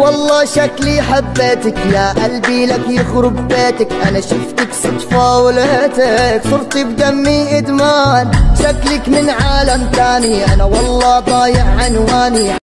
والله شكلي حبيتك يا قلبي لك يخرب بيتك. أنا شفتك صدفة ولهتك صرت بدمي إدمان. شكلك من عالم تاني أنا والله ضايع عنواني.